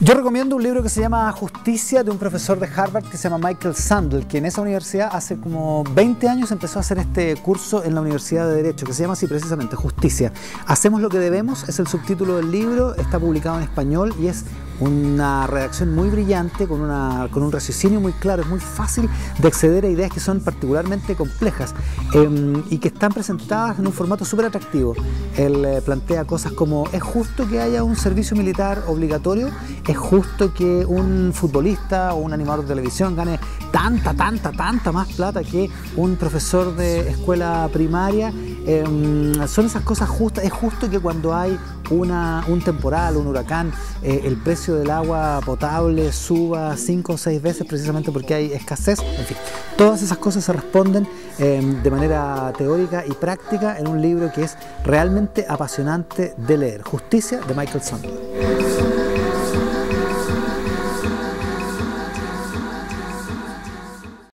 Yo recomiendo un libro que se llama Justicia de un profesor de Harvard que se llama Michael Sandel, que en esa universidad hace como 20 años empezó a hacer este curso en la Universidad de Derecho, que se llama así precisamente Justicia. Hacemos lo que debemos, es el subtítulo del libro, está publicado en español y es una redacción muy brillante, con, una, con un raciocinio muy claro, es muy fácil de acceder a ideas que son particularmente complejas em, y que están presentadas en un formato súper atractivo. Él eh, plantea cosas como, ¿es justo que haya un servicio militar obligatorio? ¿Es justo que un futbolista o un animador de televisión gane tanta, tanta, tanta más plata que un profesor de escuela primaria? Em, son esas cosas justas. Es justo que cuando hay una, un temporal, un huracán, eh, el precio del agua potable suba cinco o seis veces precisamente porque hay escasez. En fin, todas esas cosas se responden em, de manera teórica y práctica en un libro que es realmente apasionante de leer. Justicia de Michael Sandler.